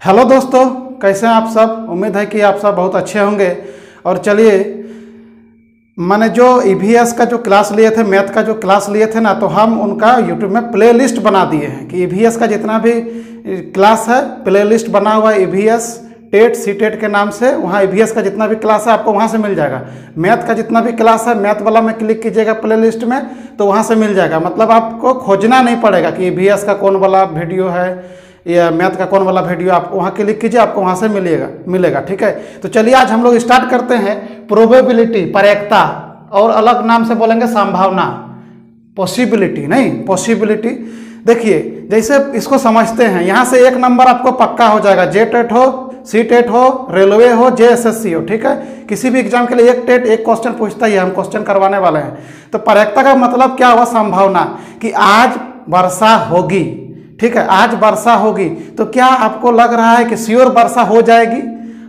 Hello दोस्तों, कैसे हैं आप सब? उम्मीद है कि आप सब बहुत अच्छे होंगे। और चलिए, मैंने जो ई का जो क्लास लिए थे, मैथ का जो क्लास लिए थे ना तो हम उनका यूट्यूब में प्ले लिस्ट बना दिए हैं कि ई का जितना भी क्लास है प्ले लिस्ट बना हुआ है ई टेट सी टेट के नाम से, वहाँ ई का जितना भी क्लास है, आपको वहाँ से मिल जाएगा। मैथ का जितना भी क्लास है, मैथ वाला में क्लिक कीजिएगा प्ले लिस्ट में तो वहाँ से मिल जाएगा। मतलब आपको खोजना नहीं पड़ेगा कि ईवीएस का कौन वाला वीडियो है या मैथ का कौन वाला वीडियो आप वहाँ क्लिक कीजिए, आपको वहाँ से मिलेगा मिलेगा, ठीक है? तो चलिए, आज हम लोग स्टार्ट करते हैं प्रोबेबिलिटी परेक्ता, और अलग नाम से बोलेंगे संभावना पॉसिबिलिटी नहीं पॉसिबिलिटी देखिए, जैसे इसको समझते हैं, यहाँ से एक नंबर आपको पक्का हो जाएगा जे टेट हो सी टेट हो रेलवे हो जे एस एस सी हो, ठीक है? किसी भी एग्ज़ाम के लिए एक टेट एक क्वेश्चन पूछता ही हम क्वेश्चन करवाने वाले हैं। तो परेक्ता का मतलब क्या हुआ? संभावना, कि आज वर्षा होगी। ठीक है, आज वर्षा होगी तो क्या आपको लग रहा है कि श्योर वर्षा हो जाएगी?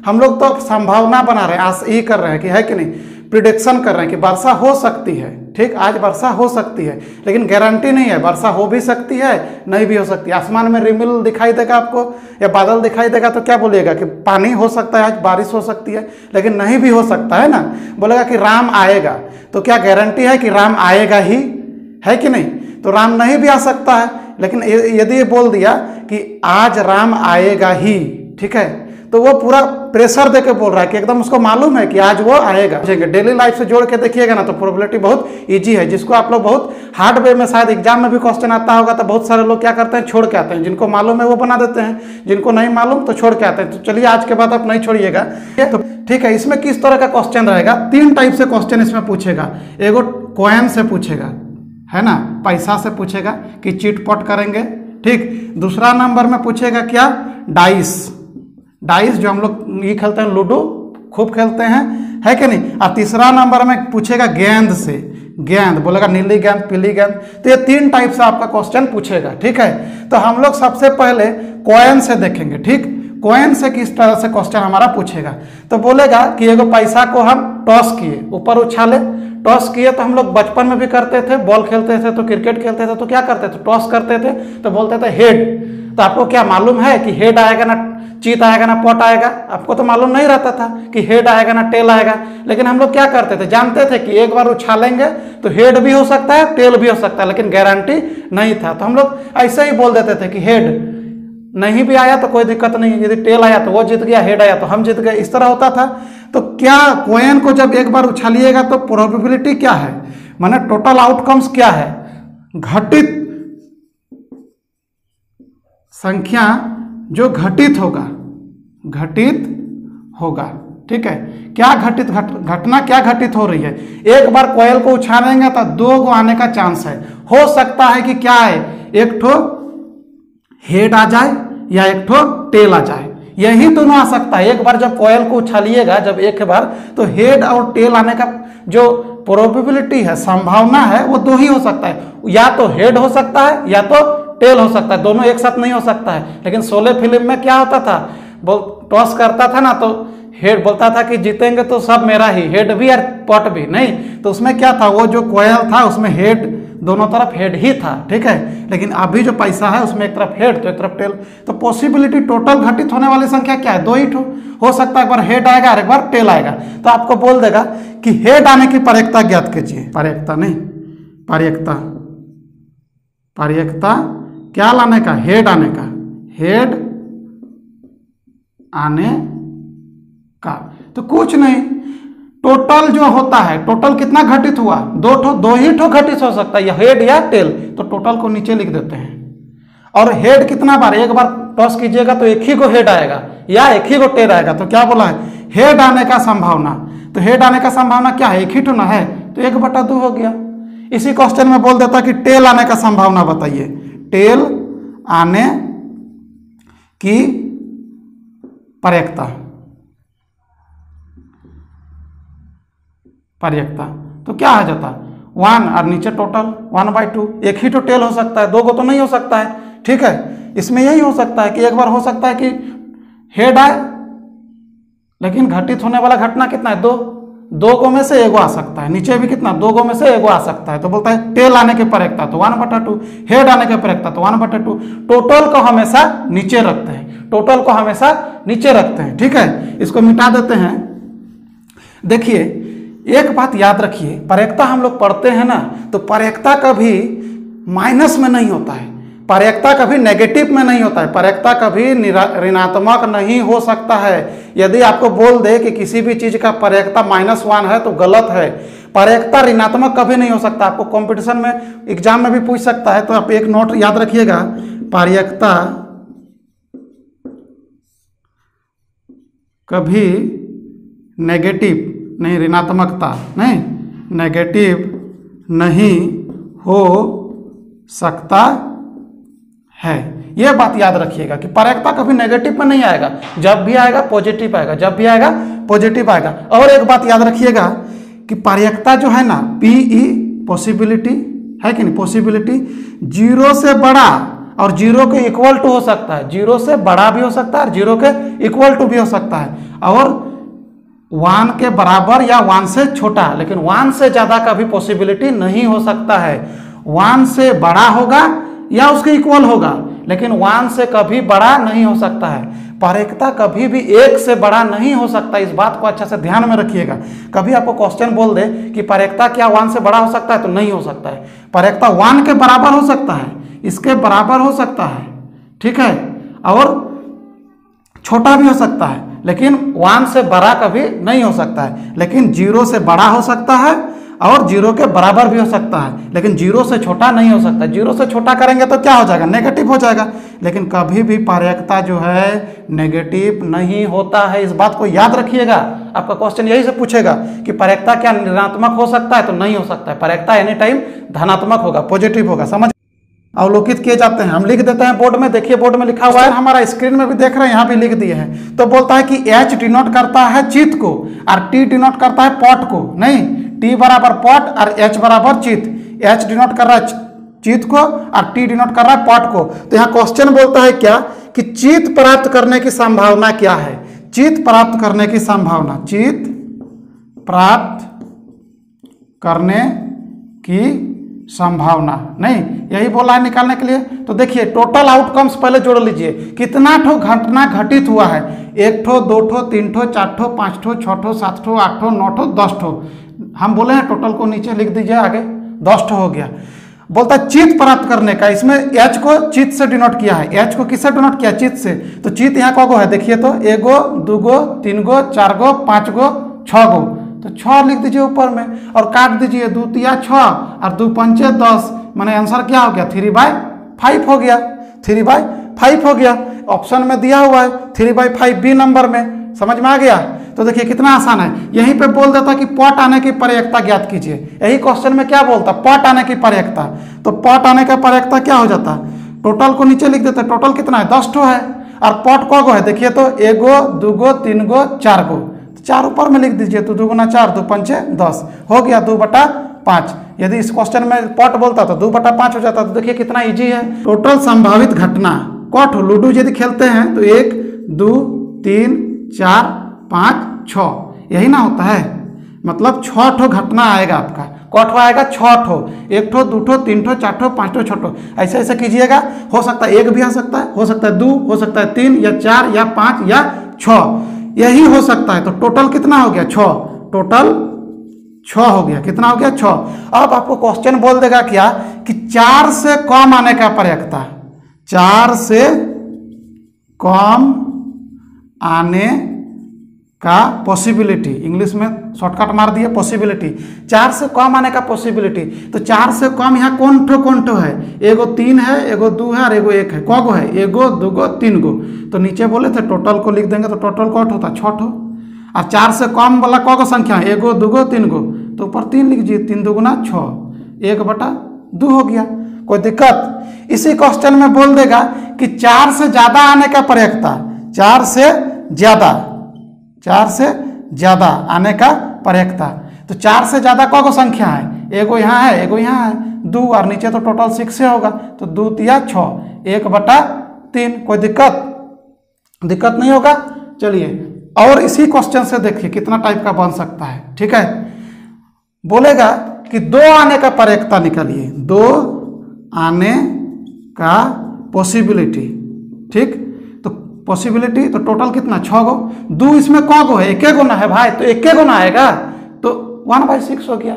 हम लोग तो संभावना बना रहे हैं आज यही कर रहे हैं कि है कि नहीं प्रिडिक्शन कर रहे हैं कि वर्षा हो सकती है, ठीक, आज वर्षा हो सकती है, लेकिन गारंटी नहीं है, वर्षा हो भी सकती है, नहीं भी हो सकती आसमान में रिमिल दिखाई देगा आपको, या बादल दिखाई देगा तो क्या बोलिएगा कि पानी हो सकता है, आज बारिश हो सकती है, लेकिन नहीं भी हो सकता, है ना? बोलेगा कि राम आएगा तो क्या गारंटी है कि राम आएगा ही? है कि नहीं? तो राम नहीं भी आ सकता है लेकिन यदि ये बोल दिया कि आज राम आएगा ही, ठीक है तो वो पूरा प्रेशर देके बोल रहा है कि एकदम उसको मालूम है कि आज वो आएगा। डेली लाइफ से जोड़ के देखिएगा ना तो प्रोबेबिलिटी बहुत इजी है, जिसको आप लोग बहुत हार्ड वे में शायद एग्ज़ाम में भी क्वेश्चन आता होगा तो बहुत सारे लोग क्या करते हैं, छोड़ के आते हैं। जिनको मालूम है वो बना देते हैं, जिनको नहीं मालूम तो छोड़ के आते हैं। तो चलिए, आज के बाद आप नहीं छोड़िएगा। तो ठीक है, इसमें किस तरह का क्वेश्चन रहेगा? तीन टाइप से क्वेश्चन इसमें पूछेगा। एगो कोयन से पूछेगा। है ना? पैसा से पूछेगा कि चिट पट करेंगे। ठीक? दूसरा नंबर में पूछेगा क्या? डाइस। डाइस जो हम लोग ये खेलते हैं, लूडो, खूब खेलते हैं। है कि नहीं? और तीसरा नंबर में पूछेगा गेंद से। गेंद, बोलेगा नीली गेंद, पीली गेंद। तो ये तीन टाइप से आपका क्वेश्चन पूछेगा। ठीक है? तो हम लोग सबसे पहले कोयन से देखेंगे। ठीक? कोयन से किस तरह से क्वेश्चन हमारा पूछेगा? तो बोलेगा कि एगो पैसा को हम टॉस किए, ऊपर उछाले टॉस किए तो हम लोग बचपन में भी करते थे, बॉल खेलते थे तो क्रिकेट खेलते थे तो क्या करते थे? टॉस करते थे तो बोलते थे, हेड। तो आपको क्या मालूम है कि हेड आएगा ना, चीत आएगा ना, पॉट आएगा? आपको तो मालूम नहीं रहता था कि हेड आएगा ना, टेल आएगा। लेकिन हम लोग क्या करते थे? जानते थे कि एक बार उछालेंगे तो हेड भी हो सकता है, टेल भी हो सकता है, लेकिन गारंटी नहीं था। तो हम लोग ऐसे ही बोल देते थे कि, हेड, नहीं भी आया तो कोई दिक्कत नहीं यदि टेल आया तो वो जीत गया, हेड आया तो हम जीत गए। इस तरह होता था। तो क्या कोयन को जब एक बार उछालिएगा तो प्रोबेबिलिटी क्या है? माने टोटल आउटकम्स क्या है? घटित संख्या जो घटित होगा घटित होगा, ठीक है? क्या घटित, घट, घटना क्या घटित हो रही है? एक बार कोयल को उछालेंगे तो दो गो आने का चांस है। हो सकता है कि क्या है? एक ठो हेड आ जाए या एक ठो टेल आ जाए। यही दोनों आ सकता। है एक बार जब कोयल को उछालिएगा, जब एक बार तो हेड और टेल आने का जो प्रोबेबिलिटी है, संभावना है, वो दो ही हो सकता है। या तो हेड हो सकता है, या तो टेल हो सकता है। दोनों एक साथ नहीं हो सकता है। लेकिन सोले फ़िल्म में क्या होता था? बोल टॉस करता था ना तो हेड बोलता था कि जीतेंगे तो सब मेरा ही हेड भी और पॉट भी। नहीं तो उसमें क्या था? वो जो कोयल था, उसमें हेड दोनों तरफ़ हेड ही था, ठीक है? लेकिन अभी जो पैसा है, उसमें एक तरफ़ हेड तो एक तरफ़ टेल तो पॉसिबिलिटी टोटल घटित होने वाली संख्या क्या है? दो ही हो सकता है एक बार हेड आएगा, और एक बार टेल आएगा। तो आपको बोल देगा कि हेड आने की परेकता ज्ञात कीजिए। परेकता नहीं पार्यकता पार्यकता क्या लाने का? हेड आने का। हेड आने का। तो कुछ नहीं। टोटल जो होता है, टोटल कितना घटित हुआ? दो ठो, दो ही ठो घटित हो सकता है, या हेड या टेल। तो टोटल को नीचे लिख देते हैं। और हेड कितना बार? एक बार टॉस कीजिएगा तो एक ही को हेड आएगा, या एक ही को टेल आएगा। तो क्या बोला है? हेड आने का संभावना। तो हेड आने का संभावना क्या है? एक ही ठो ना है? तो एक बटा दो हो गया। इसी क्वेश्चन में बोल देता कि टेल आने का संभावना बताइए। टेल आने की पर्यकता पर्यकता तो क्या आ जाता? वन और नीचे टोटल वन बाई टू एक ही तो टेल हो सकता है, दो को तो नहीं हो सकता है। ठीक है? इसमें यही हो सकता है कि एक बार हो सकता है कि हेड आए, लेकिन घटित होने वाला घटना कितना है? दो। दो गो में से एगो आ सकता है, नीचे भी कितना? दो गो में से एगो आ सकता है। तो बोलता है टेल आने के परेकता तो वन बटा टू हेड आने के परेकता तो वन बटा टू टोटल को हमेशा नीचे रखते हैं। टोटल को हमेशा नीचे रखते हैं। ठीक है? इसको मिटा देते हैं। देखिए एक बात याद रखिए, परेक्ता हम लोग पढ़ते हैं ना तो परेक्ता कभी माइनस में नहीं होता है। परेक्ता कभी नेगेटिव में नहीं होता है। परेक्ता कभी ऋणात्मक नहीं हो सकता है। यदि आपको बोल दे कि किसी भी चीज़ का परेक्ता माइनस वन है तो गलत है। परेक्ता ऋणात्मक कभी नहीं हो सकता। आपको कंपटीशन में एग्ज़ाम में भी पूछ सकता है। तो आप एक नोट याद रखिएगा। पार्यकता कभी नेगेटिव नहीं, ऋणात्मकता नहीं नेगेटिव नहीं हो सकता है। यह बात याद रखिएगा कि परेक्ता कभी नेगेटिव में नहीं आएगा। जब भी आएगा पॉजिटिव आएगा। जब भी आएगा पॉजिटिव आएगा। और एक बात याद रखिएगा कि पार्यकता जो है ना पीई पॉसिबिलिटी है कि नहीं? पॉसिबिलिटी ज़ीरो से बड़ा और ज़ीरो के इक्वल टू हो सकता है। ज़ीरो से बड़ा भी हो सकता है और ज़ीरो के इक्वल टू भी हो सकता है। और वन के बराबर या वन से छोटा, लेकिन वन से ज़्यादा का भी पॉसिबिलिटी नहीं हो सकता है। वन से बड़ा होगा या उसके इक्वल होगा, लेकिन वन से कभी बड़ा नहीं हो सकता है। पारेखता कभी भी एक से बड़ा नहीं हो सकता, इस बात को अच्छा से ध्यान में रखिएगा। कभी आपको क्वेश्चन बोल दे कि पारेखता क्या वन से बड़ा हो सकता है तो नहीं हो सकता है। पारेखता वन के बराबर हो सकता है, इसके बराबर हो सकता है, ठीक है? और छोटा भी हो सकता है। लेकिन वन से बड़ा कभी नहीं हो सकता है। लेकिन ज़ीरो से बड़ा हो सकता है और ज़ीरो के बराबर भी हो सकता है। लेकिन ज़ीरो से छोटा नहीं हो सकता। ज़ीरो से छोटा करेंगे तो क्या हो जाएगा? नेगेटिव हो जाएगा। लेकिन कभी भी पार्यकता जो है नेगेटिव नहीं होता है। इस बात को याद रखिएगा। आपका क्वेश्चन यही से पूछेगा कि पार्यकता क्या ऋणात्मक हो सकता है? तो नहीं हो सकता है। पार्यकता एनी टाइम धनात्मक होगा पॉजिटिव होगा। समझ अवलोकित किए जाते हैं। हम लिख देते हैं बोर्ड में, देखिए बोर्ड में लिखा हुआ है, हमारा स्क्रीन में भी देख रहे हैं, यहाँ भी लिख दिए हैं। तो बोलता है कि एच डिनोट करता है चित को, और टी डिनोट करता है पॉट को, नहीं टी बराबर पॉट और एच बराबर चित। एच डिनोट कर रहा है चित को, और टी डिनोट कर रहा है पॉट को। तो यहाँ क्वेश्चन बोलता है क्या कि चित प्राप्त करने की संभावना क्या है? चित प्राप्त करने की संभावना, चित प्राप्त करने की संभावना। नहीं, यही बोला है निकालने के लिए। तो देखिए टोटल आउटकम्स पहले जोड़ लीजिए। कितना ठो घटना घटित हुआ है? एक ठो, दो ठो, तीन ठो, चार ठो, पाँच ठो छः ठो, सात ठो, आठ ठो, नौ ठो, दस ठो। हम बोले हैं टोटल को नीचे लिख दीजिए आगे। दस ठो हो गया। बोलता है, चित प्राप्त करने का। इसमें एच को चित से डिनोट किया है। एच को किससे डिनोट किया? चित से। तो चित यहाँ को है? देखिए तो एगो, दूगो तीन गो चार गो पाँच गो छः गो तो छः लिख दीजिए ऊपर में और काट दीजिए दो तिया छः और दो पंचे दस। मैंने आंसर क्या हो गया? थ्री बाय फाइव हो गया। थ्री बाय फाइव हो गया। ऑप्शन में दिया हुआ है three by five B number में। समझ में आ गया? तो देखिए कितना आसान है। यहीं पे बोल देता कि पॉट आने की पर्यकता ज्ञात कीजिए। यही क्वेश्चन में क्या बोलता? पॉट आने की पर्यकता। तो पॉट आने का पर्यकता क्या हो जाता? टोटल को नीचे लिख देते। टोटल कितना है? दस ठो है। और पॉट कौ गो है? देखिए तो एगो दूगो तीन गो, चार गो। चार ऊपर में लिख दीजिए तो दो गुना चार, दो पंचे दस। हो गया दो बटा पाँच। यदि इस क्वेश्चन में पॉट बोलता तो दो बटा पाँच हो जाता तो देखिए कितना इजी है। टोटल संभावित घटना। कॉट लूडो यदि खेलते हैं तो एक, दो, तीन, चार, पाँच, छ। यही ना होता है। मतलब छ घटना आएगा आपका। कठो आएगा छ एक ठो दो ठो तीन ठो चार ठो पाँच ठो छठो। ऐसे ऐसे कीजिएगा। हो सकता है एक भी आ सकता है, हो सकता है दो, हो सकता है तीन या चार या पाँच या छ। यही हो सकता है। तो टोटल कितना हो गया? छ टोटल छ हो गया। कितना हो गया? छ अब आपको क्वेश्चन बोल देगा क्या? कि चार से कम आने का पर्यकता चार से कम आने का पॉसिबिलिटी इंग्लिश में शॉर्टकट मार दिए पॉसिबिलिटी चार से कम आने का पॉसिबिलिटी तो चार से कम यहाँ कौन ठो कौन ठो है। एगो तीन है, एगो दो है, और एगो एक है। कौ गो है? एगो दो गो तीन गो तो नीचे बोले थे टोटल को लिख देंगे तो टोटल कौट होता? छः ठो और चार से कम वाला कौ गो संख्या है? एगो दो गो तीन गो तो ऊपर तीन लिख दीजिए, तीन दुगुना छः। एक बटा दो हो गया। कोई दिक्कत? इसी क्वेश्चन में बोल देगा कि चार से ज़्यादा आने का पर्यकता चार से ज़्यादा। चार से ज़्यादा आने का पर्यकता। तो चार से ज़्यादा कौ को संख्या है? एगो यहाँ है एगो यहाँ है। दो और नीचे तो टोटल सिक्स से होगा। तो दो तिया छ, एक बटा तीन, कोई दिक्कत? दिक्कत नहीं होगा? चलिए, और इसी क्वेश्चन से देखिए कितना टाइप का बन सकता है। ठीक है? बोलेगा कि दो आने का पर्यकता निकालिए। दो आने का पॉसिबिलिटी ठीक? पॉसिबिलिटी तो टोटल कितना? छः गो। दो इसमें कौ गो है? एक गो ना है भाई तो एक गो ना आएगा। तो वन बाई सिक्स हो गया।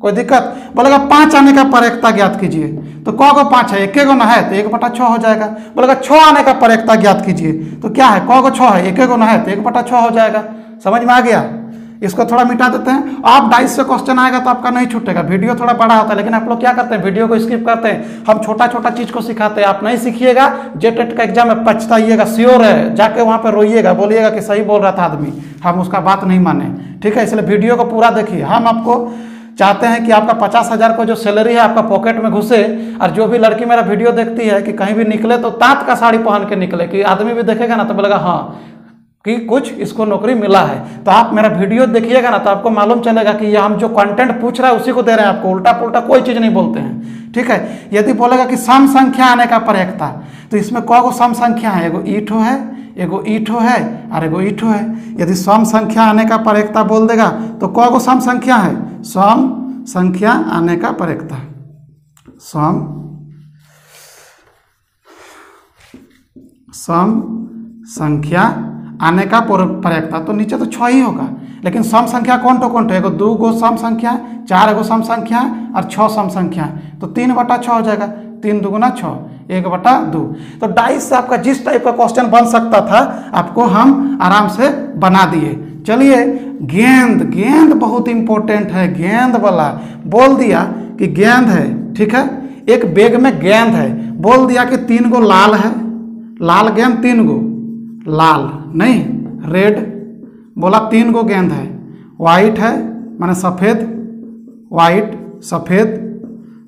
कोई दिक्कत? बोलेगा पाँच आने का परेखता ज्ञात कीजिए। तो कौ गो पाँच है? एक गो ना है? तो एक बटा छः हो जाएगा। बोलेगा छः आने का परेक्ता ज्ञात कीजिए। तो क्या है? कौ गो छः है? एक गो ना है? तो एक बटा छः हो जाएगा। समझ में आ गया? इसको थोड़ा मिटा देते हैं। आप डाइस से क्वेश्चन आएगा तो आपका नहीं छूटेगा। वीडियो थोड़ा बड़ा होता है, लेकिन आप लोग क्या करते हैं? वीडियो को स्किप करते हैं। हम छोटा छोटा चीज़ को सिखाते हैं। आप नहीं सीखिएगा जे टेट का एग्ज़ाम में पछताइएगा श्योर है। जाके वहाँ पर रोइएगा, बोलिएगा कि सही बोल रहा था आदमी। हम उसका बात नहीं माने। ठीक है? इसलिए वीडियो को पूरा देखिए। हम आपको चाहते हैं कि आपका पचास हज़ार का जो सैलरी है, आपका पॉकेट में घुसे और जो भी लड़की मेरा वीडियो देखती है कि कहीं भी निकले तो तात का साड़ी पहन के निकले, कि आदमी भी देखेगा ना तो बोलेगा हाँ कि कुछ इसको नौकरी मिला है। तो आप मेरा वीडियो देखिएगा ना तो आपको मालूम चलेगा कि ये हम जो कंटेंट पूछ रहा है, उसी को दे रहे हैं आपको। उल्टा पुल्टा कोई चीज़ नहीं बोलते हैं। ठीक है? यदि बोलेगा कि सम संख्या आने का प्रयकता तो इसमें कौ गो सम संख्या है? एगो ईठो है, एगो ईठो है, और एगो ईठो है। यदि सम संख्या आने का प्रयकता बोल देगा तो कौ गो सम संख्या है? सम संख्या आने का प्रयकता सम सम संख्या आने का प्रयकता तो नीचे तो छः ही होगा। लेकिन सम संख्या कौन तो कौन तो एगो दो गो सम संख्या चार गो सम संख्या और छः सम संख्या तो तीन बटा छः हो जाएगा। तीन दुगुना छः एक बटा दो। तो डाइस से आपका जिस टाइप का क्वेश्चन बन सकता था, आपको हम आराम से बना दिए। चलिए, गेंद गेंद बहुत इंपॉर्टेंट है, गेंद वाला। बोल दिया कि गेंद है, ठीक है? एक बैग में गेंद है। बोल दिया कि तीन गो लाल है। लाल गेंद तीन गो। लाल, नहीं, रेड, बोला तीन गो गेंद है। वाइट है, माने सफ़ेद वाइट सफ़ेद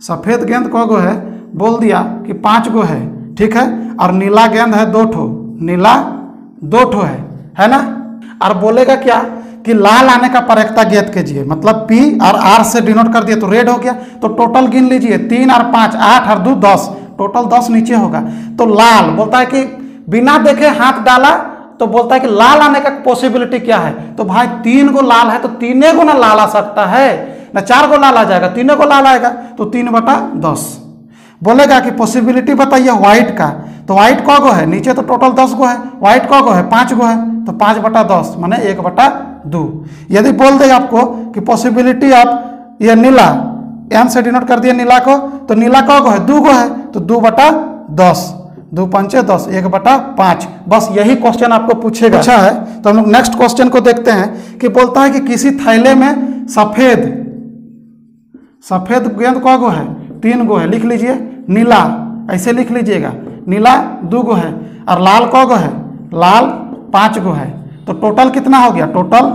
सफ़ेद गेंद कौ गो है? बोल दिया कि पाँच गो है, ठीक है? और नीला गेंद है दो ठो, नीला दो ठो है है ना? और बोलेगा क्या कि लाल आने का परेखता ज्ञात कीजिए मतलब पी और आर से डिनोट कर दिया तो रेड हो गया तो टोटल गिन लीजिए, तीन और पाँच, आठ और दो, दस टोटल दस नीचे होगा। तो लाल, बोलता है कि बिना देखे हाथ डाला तो बोलता है कि लाल आने का पॉसिबिलिटी क्या है? तो भाई, तीन गो लाल है तो तीने गो ना लाल आ सकता है। ना चार गो लाल आ जाएगा, तीनों को लाल आएगा तो तीन बटा दस। बोलेगा कि पॉसिबिलिटी बताइए व्हाइट का। तो व्हाइट कौ गो है? नीचे तो टोटल दस गो है। व्हाइट कौ गो है? पाँच गो है। तो पाँच बटा दस, माने एक बटा दो। यदि बोल दे आपको कि पॉसिबिलिटी आप ये नीला एम से डिनोट कर दिया नीला को तो नीला कौ गो है? दो गो है तो दो बटा दस। दो पंचे दस एक बटा पाँच। बस यही क्वेश्चन आपको पूछेगा। अच्छा है। तो हम लोग नेक्स्ट क्वेश्चन को देखते हैं कि बोलता है कि किसी थैले में सफ़ेद सफ़ेद गेंद कौ गो है? तीन गो है। लिख लीजिए। नीला ऐसे लिख लीजिएगा। नीला दो गो है और लाल कौ गो है? लाल पाँच गो है। तो टोटल कितना हो गया? टोटल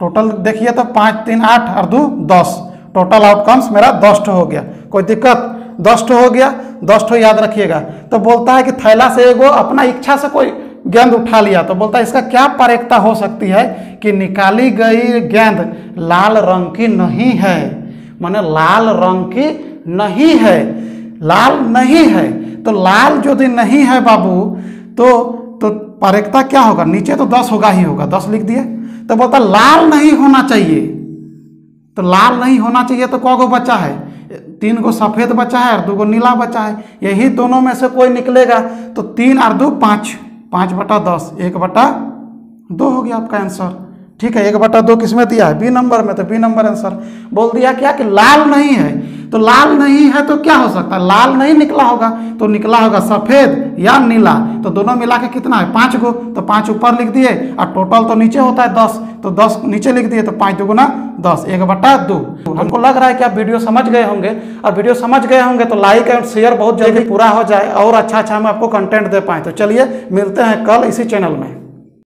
टोटल देखिए तो पाँच तीन आठ और दो दस। टोटल आउटकम्स मेरा दस हो गया। कोई दिक्कत? दस हो गया दस याद रखिएगा। तो बोलता है कि थैला से एगो अपना इच्छा से कोई गेंद उठा लिया। तो बोलता है, इसका क्या पारेखता हो सकती है कि निकाली गई गेंद लाल रंग की नहीं है? माने लाल रंग की नहीं है। लाल नहीं है। तो लाल यदि नहीं है बाबू तो तो पारेखता क्या होगा? नीचे तो दस होगा ही होगा। दस लिख दिए। तो बोलता, लाल नहीं होना चाहिए। तो लाल नहीं होना चाहिए तो कौ गो बच्चा है? तीन को सफ़ेद बचा है और दो को नीला बचा है। यही दोनों में से कोई निकलेगा तो तीन और दो पाँच। पाँच बटा दस, एक बटा दो हो गया आपका आंसर ठीक है, एक बटा दो किसमें दिया है? बी नंबर में तो बी नंबर आंसर बोल दिया क्या कि लाल नहीं है। तो लाल नहीं है तो क्या हो सकता है? लाल नहीं निकला होगा तो निकला होगा सफ़ेद या नीला। तो दोनों मिला के कितना है? पाँच गो। तो पाँच ऊपर लिख दिए और टोटल तो नीचे होता है दस। तो दस नीचे लिख दिए तो पाँच दुगुना दस। एक बटा दो। हमको लग रहा है कि आप वीडियो समझ गए होंगे। और वीडियो समझ गए होंगे तो लाइक एंड शेयर बहुत जल्दी पूरा हो जाए और अच्छा अच्छा हम आपको कंटेंट दे पाए। तो चलिए मिलते हैं कल इसी चैनल में।